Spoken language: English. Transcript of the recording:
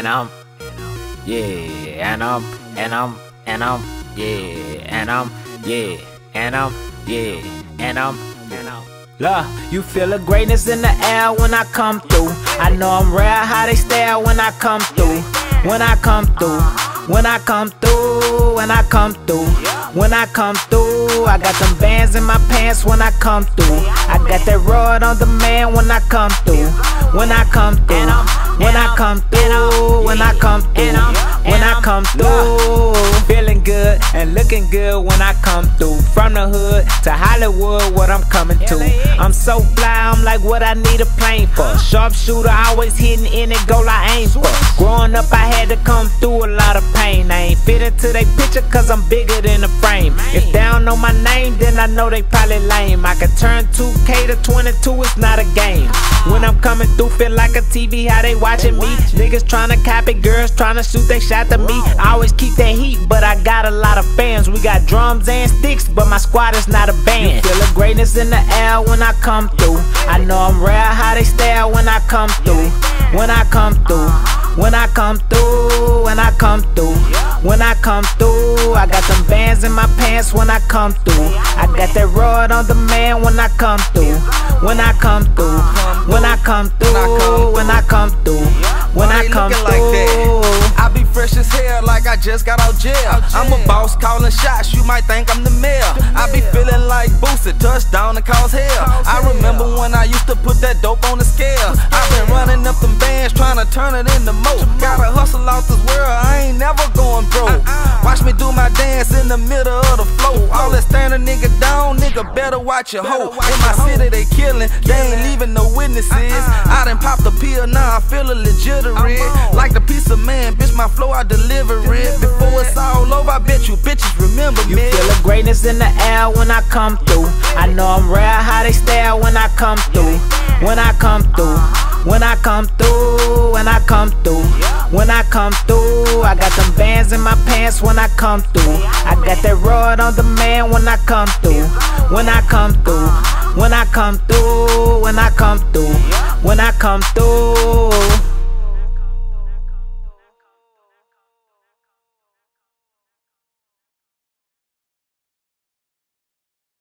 and I'm, yeah, and I'm, and I'm, and I'm, yeah, and I'm, yeah, and I'm, yeah, and I'm, and I'm. You feel the greatness in the air when I come through. I know I'm rare how they stare when I come through. When I come through, when I come through, when I come through, when I come through. I got them bands in my pants when I come through. I got that rod on the man when I come through. When I come through, when I come through, when I come through, when I come through. Feeling good and looking good when I come through. From the hood to Hollywood, what I'm coming to. I'm so fly, I'm like what I need a plane for. Sharpshooter, always hitting any goal I aim for. Growing up, I had to come through a lot of pain. I ain't fit into they picture cause I'm bigger than the frame. If they don't know my name, then I know they probably lame. I can turn 2K to 22, it's not a game. When I'm coming through, feel like a TV, how they watching me. Niggas tryna copy, girls tryna shoot they shot to me. I always keep that heat, but I got a lot of fans. We got drums and sticks, but my squad is not a band. You feel the greatness in the air when I come through. I know I'm rare how they stare when I come through. When I come through. When I come through, when I come through, when I come through, I got them bands in my pants when I come through. I got that rod on the man when I come through. When I come through, when I come through, when I come through, when I come through. I be fresh as hell like I just got out jail. I'm a boss calling shots, you might think I'm the mayor. I be feeling like Boosie, touchdown and cause hell. I remember when I used to put that dope on the scale. i been running up bands trying to turn it into mo. Gotta hustle out this world, I ain't never going broke. Uh-uh. Watch me do my dance in the middle of the flow. All that stand a nigga down, nigga better watch your hoe. In my city they killing, they ain't leaving no witnesses. Uh-uh. I done popped a pill, now I feel a legitimate. Like the piece of man, bitch, my flow I deliver it. Before it's all over, I bet you bitches remember me. You feel the greatness in the air when I come through. I know I'm rare how they stare when I come through. When I come through. When I come through, when I come through, when I come through, I got them bands in my pants when I come through. I got that rod on the man when I come through. When I come through, when I come through, when I come through, when I come through.